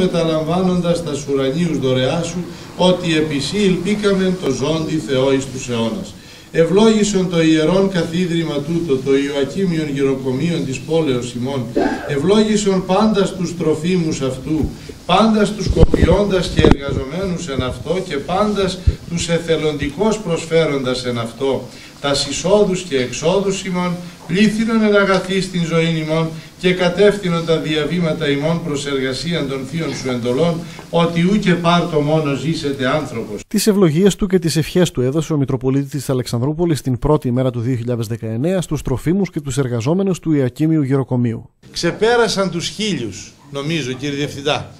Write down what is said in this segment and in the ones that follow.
μεταλαμβάνοντας τα σουρανίους δωρεά σου, ότι επισή ελπίκαμεν το ζώντι Θεός εις τους αιώνας. Ευλόγησον το ιερόν καθίδρυμα τούτο, το Ιωακίμιον γυροκομείον της πόλεως ημών, ευλόγησον πάντας στους τροφίμους αυτού, πάντας τους κοπιώντας και εργαζομένους εν αυτό και πάντας τους εθελοντικώς προσφέροντας εν αυτό, τα εισόδους και εξόδους ημών, πλήθυνον εν αγαθή στην ζωή ημών και κατεύθυνον τα διαβήματα ημών προς εργασίαν των θείων σου εντολών, ότι ου και πάρτο μόνο ζήσετε άνθρωπος. Τις ευλογίες του και τις ευχές του έδωσε ο Μητροπολίτης της Αλεξανδρούπολης την πρώτη μέρα του 2019 στους τροφίμους και τους εργαζόμενους του Ιακήμιου Γεροκομείου. Ξεπέρασαν τους χίλιους, νομίζω κύριε Διευθυντά,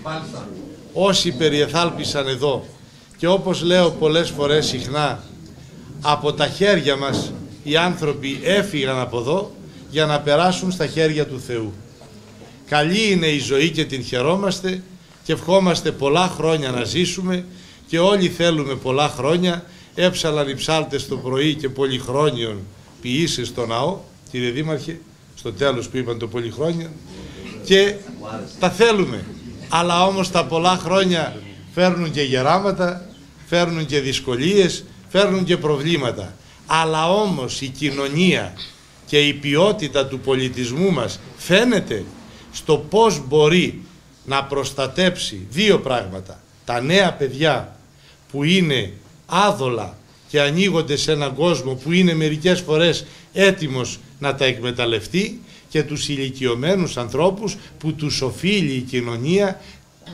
όσοι περιεθάλπισαν εδώ και όπως λέω πολλές φορές συχνά, από τα χέρια μας οι άνθρωποι έφυγαν από εδώ για να περάσουν στα χέρια του Θεού. Καλή είναι η ζωή και την χαιρόμαστε και ευχόμαστε πολλά χρόνια να ζήσουμε και όλοι θέλουμε πολλά χρόνια. Έψαλαν οι ψάλτες το πρωί και πολυχρόνιον ποιήσεις στο ναό, κύριε Δήμαρχε, στο τέλος που είπαν το πολυχρόνιον και τα θέλουμε. Αλλά όμως τα πολλά χρόνια φέρνουν και γεράματα, φέρνουν και δυσκολίες, φέρνουν και προβλήματα. Αλλά όμως η κοινωνία και η ποιότητα του πολιτισμού μας φαίνεται στο πώς μπορεί να προστατέψει δύο πράγματα. Τα νέα παιδιά που είναι άδολα και ανοίγονται σε έναν κόσμο που είναι μερικές φορές έτοιμος να τα εκμεταλλευτεί και τους ηλικιωμένους ανθρώπους που τους οφείλει η κοινωνία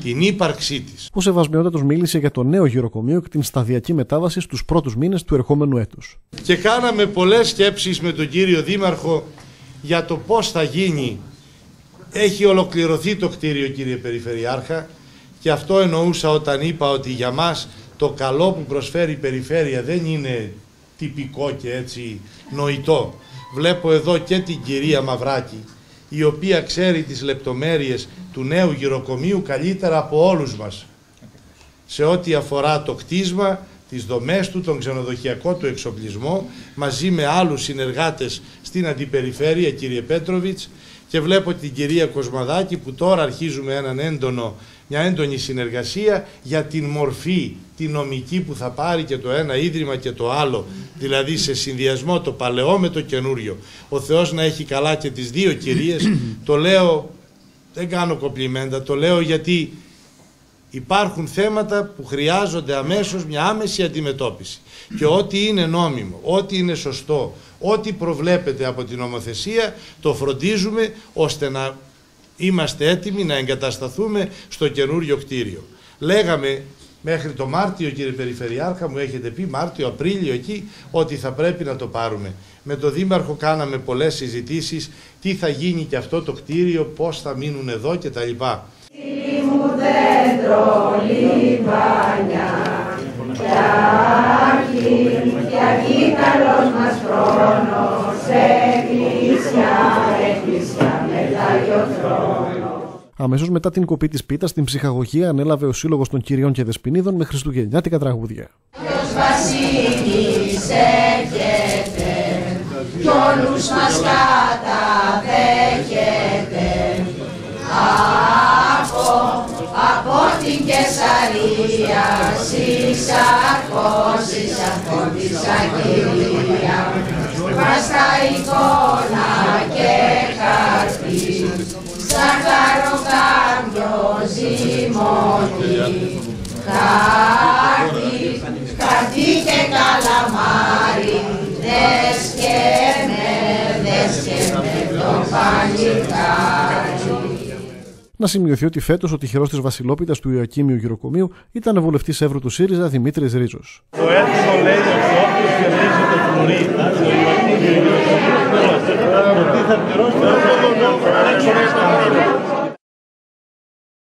την ύπαρξή της. Ο Σεβασμιότατος μίλησε για το νέο γυροκομείο και την σταδιακή μετάβαση στους πρώτους μήνες του ερχόμενου έτους. Και κάναμε πολλές σκέψεις με τον κύριο Δήμαρχο για το πώς θα γίνει. Έχει ολοκληρωθεί το κτίριο, κύριε Περιφερειάρχα, και αυτό εννοούσα όταν είπα ότι για μας το καλό που προσφέρει η περιφέρεια δεν είναι τυπικό και έτσι νοητό. Βλέπω εδώ και την κυρία Μαυράκη, η οποία ξέρει τις λεπτομέρειες του νέου γυροκομείου καλύτερα από όλους μας. Σε ό,τι αφορά το κτίσμα, τις δομές του, τον ξενοδοχειακό του εξοπλισμό, μαζί με άλλους συνεργάτες στην Αντιπεριφέρεια, κύριε Πέτροβιτς, και βλέπω την κυρία Κοσμαδάκη που τώρα αρχίζουμε έναν έντονο, μια έντονη συνεργασία για την μορφή, τη νομική που θα πάρει και το ένα ίδρυμα και το άλλο, δηλαδή σε συνδυασμό το παλαιό με το καινούριο. Ο Θεός να έχει καλά και τις δύο κυρίες, το λέω δεν κάνω κοπλιμέντα, το λέω γιατί υπάρχουν θέματα που χρειάζονται αμέσως μια άμεση αντιμετώπιση. Και ό,τι είναι νόμιμο, ό,τι είναι σωστό, ό,τι προβλέπεται από την νομοθεσία, το φροντίζουμε ώστε να είμαστε έτοιμοι να εγκατασταθούμε στο καινούριο κτίριο. Λέγαμε μέχρι το Μάρτιο, κύριε Περιφερειάρχα, μου έχετε πει Μάρτιο, Απρίλιο εκεί, ότι θα πρέπει να το πάρουμε. Με τον Δήμαρχο κάναμε πολλές συζητήσεις, τι θα γίνει και αυτό το κτίριο, πώς θα μείνουν εδώ κτλ. Μου δέντρο λιβάνια, κι εκεί καλός μας Αμέσως μετά την κοπή της πίτας, την ψυχαγωγία ανέλαβε ο Σύλλογος των Κυριών και Δεσποινίδων με χριστουγεννιάτικα τραγούδια. Ποιος βασίλης έρχεται, κι όλους μας καταδέχεται. Από, από την Κεσαρία, συσαρκώσεις από τη Σακυρία. Βάστα εικόνα και χαρτί, ζαχαροκάμιο να σημειωθεί ότι φέτος ο τυχερός της Βασιλόπιτας του Ιωακήμιου Γυροκομείου ήταν βουλευτής Εύρου του ΣΥΡΙΖΑ Δημήτρης Ρίζος.